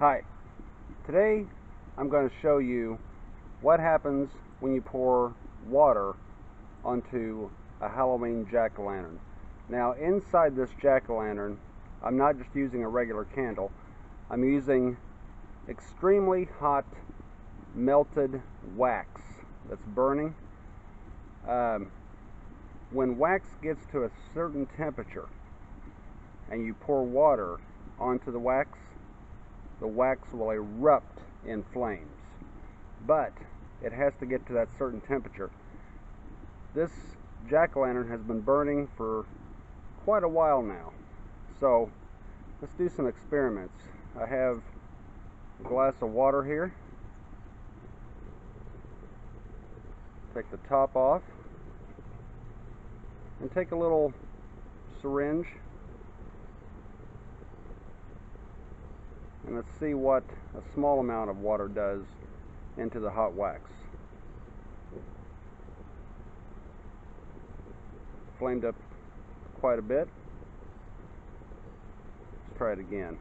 Hi. Today I'm going to show you what happens when you pour water onto a Halloween jack-o'-lantern. Now inside this jack-o'-lantern I'm not just using a regular candle. I'm using extremely hot melted wax that's burning. Um, when wax gets to a certain temperature and you pour water onto the wax, the wax will erupt in flames. But it has to get to that certain temperature. This jack-o'-lantern has been burning for quite a while now. So let's do some experiments. I have a glass of water here. Take the top off and take a little syringe and let's see what a small amount of water does into the hot wax. Flamed up quite a bit. Let's try it again.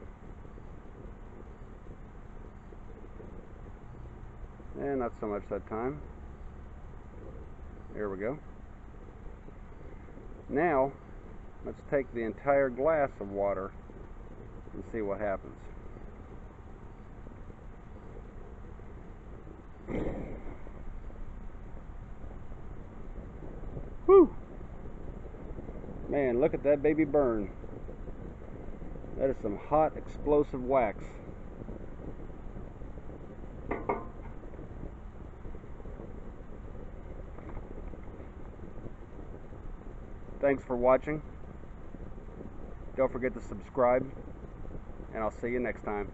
And not so much that time. There we go. Now, let's take the entire glass of water and see what happens. Whew! Man, look at that baby burn. That is some hot explosive wax. Thanks for watching. Don't forget to subscribe, and I'll see you next time.